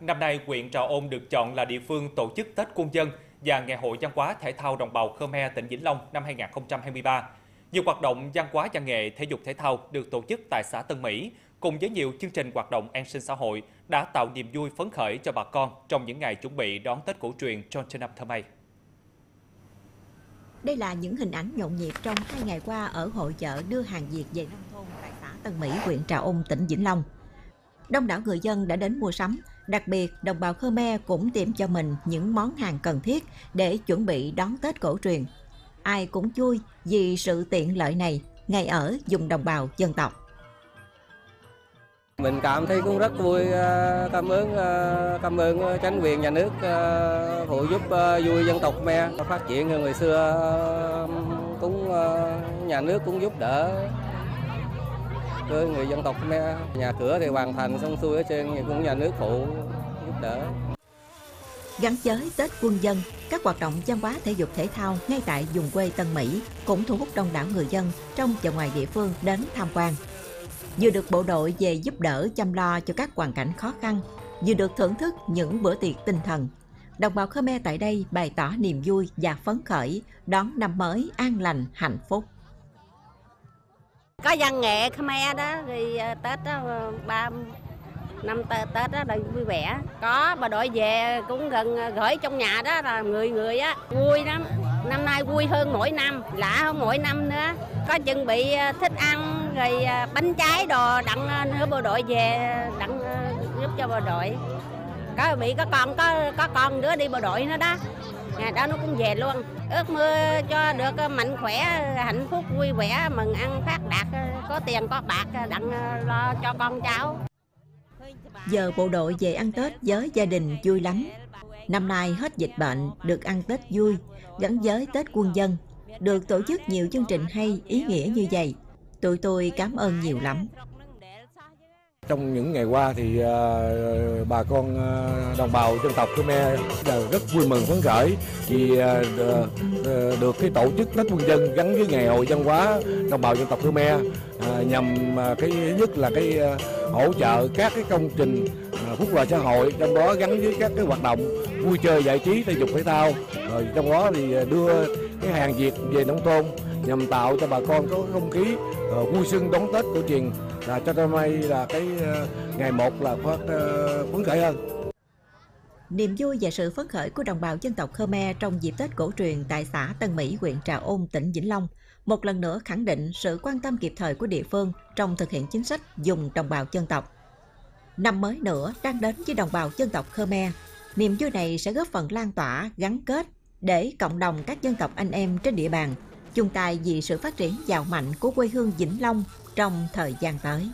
Năm nay, huyện Trà Ôn được chọn là địa phương tổ chức Tết Quân dân và Ngày hội văn hóa thể thao đồng bào Khmer tỉnh Vĩnh Long năm 2023. Nhiều hoạt động văn hóa văn nghệ, thể dục thể thao được tổ chức tại xã Tân Mỹ, cùng với nhiều chương trình hoạt động an sinh xã hội đã tạo niềm vui phấn khởi cho bà con trong những ngày chuẩn bị đón Tết cổ truyền Trôn năm Thơ Mây. Đây là những hình ảnh nhộn nhịp trong hai ngày qua ở hội chợ đưa hàng Việt về nông thôn tại xã Tân Mỹ, huyện Trà Ôn, tỉnh Vĩnh Long. Đông đảo người dân đã đến mua sắm, đặc biệt đồng bào Khmer cũng tìm cho mình những món hàng cần thiết để chuẩn bị đón Tết cổ truyền. Ai cũng vui vì sự tiện lợi này, ngày ở dùng đồng bào dân tộc. Mình cảm thấy cũng rất vui, à, cảm ơn à, cảm ơn chính quyền nhà nước à, phụ giúp vui dân tộc me phát triển người xưa cũng nhà nước cũng giúp đỡ với người dân tộc me nhà cửa thì hoàn thành xong xuôi ở trên cũng nhà nước phụ giúp đỡ gắn với Tết quân dân, các hoạt động văn hóa thể dục thể thao ngay tại vùng quê Tân Mỹ cũng thu hút đông đảo người dân trong và ngoài địa phương đến tham quan vừa được bộ đội về giúp đỡ chăm lo cho các hoàn cảnh khó khăn, vừa được thưởng thức những bữa tiệc tinh thần. Đồng bào Khmer tại đây bày tỏ niềm vui và phấn khởi đón năm mới an lành, hạnh phúc. Có văn nghệ Khmer đó, thì ờ, Tết đó, ờ, ba năm Tết, Tết đó là vui vẻ. Có bà đội về cũng gần ờ, gửi trong nhà đó là người người á, vui lắm. Năm nay vui hơn mỗi năm, lạ hơn mỗi năm nữa. Có chuẩn bị thích ăn rồi bánh trái đồ đặng nữa bộ đội về đặng giúp cho bộ đội có bị có con có có con đứa đi bộ đội nữa đó ngày đó nó cũng về luôn ước mơ cho được mạnh khỏe hạnh phúc vui vẻ mừng ăn phát đạt có tiền, có bạc, đặng ờ, lo cho con cháu. Giờ bộ đội về ăn Tết với gia đình vui lắm. Năm nay hết dịch bệnh, được ăn Tết vui, gắn với Tết quân dân, được tổ chức nhiều chương trình hay, ý nghĩa như vậy. Tụi tôi cảm ơn nhiều lắm. Trong những ngày qua thì ờ, bà con ờ, đồng bào dân tộc Khmer đều rất vui mừng, phấn khởi vì ờ, được cái tổ chức Tết quân dân gắn với ngày hội văn hóa đồng bào dân tộc Khmer nhằm cái nhất là cái hỗ trợ các cái công trình phúc lợi xã hội, trong đó gắn với các cái hoạt động vui chơi giải trí thể dục thể thao. Rồi trong đó thì đưa cái hàng Việt về nông thôn nhằm tạo cho bà con có không khí uh, vui xuân đón Tết cổ truyền là cho năm nay là cái uh, ngày một là phát uh, ờ, phấn khởi hơn. Niềm vui và sự phấn khởi của đồng bào dân tộc Khmer trong dịp Tết cổ truyền tại xã Tân Mỹ, huyện Trà Ôn, tỉnh Vĩnh Long một lần nữa khẳng định sự quan tâm kịp thời của địa phương trong thực hiện chính sách dùng đồng bào dân tộc. Năm mới nữa đang đến với đồng bào dân tộc Khmer, niềm vui này sẽ góp phần lan tỏa, gắn kết để cộng đồng các dân tộc anh em trên địa bàn chung tay vì sự phát triển giàu mạnh của quê hương Vĩnh Long trong thời gian tới.